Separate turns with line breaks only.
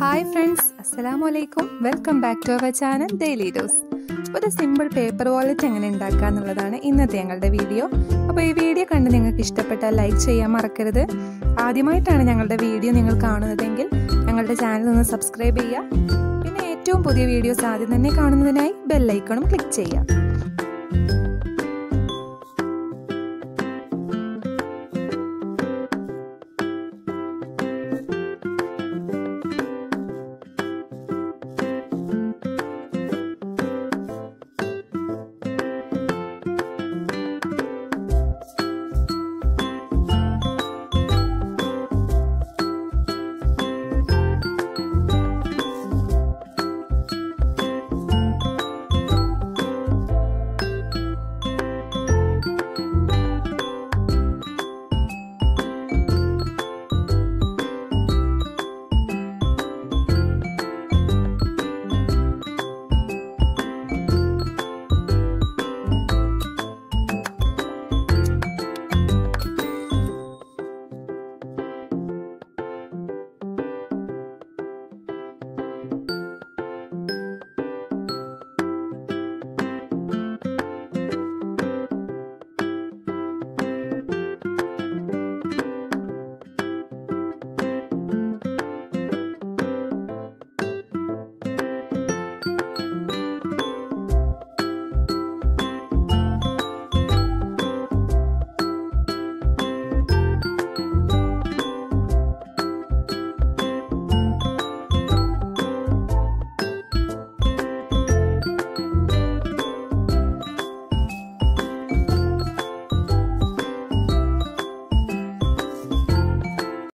Hi friends അസ്സലാമു അലൈക്കും welcome back to our channel daily dose ഒരു സിമ്പിൾ പേപ്പർ വാലറ്റ് എങ്ങനെ ഉണ്ടാക്കുക എന്നുള്ളതാണ് ഇന്നത്തെ ഞങ്ങളുടെ വീഡിയോ അപ്പോൾ ഈ വീഡിയോ കണ്ട് നിങ്ങൾക്ക് ഇഷ്ടപ്പെട്ടാൽ ലൈക്ക് ചെയ്യാൻ മറക്കരുത്. ആദ്യമായിട്ടാണ് ഞങ്ങളുടെ വീഡിയോ നിങ്ങൾ കാണുന്നതെങ്കിൽ ഞങ്ങളുടെ ചാനൽ ഒന്ന് സബ്സ്ക്രൈബ് ചെയ്യുക. പിന്നെ ഏറ്റവും പുതിയ വീഡിയോസ് ആദ്യം തന്നെ കാണുന്നതിനായി ബെല്ലൈക്കണും ക്ലിക്ക് ചെയ്യുക.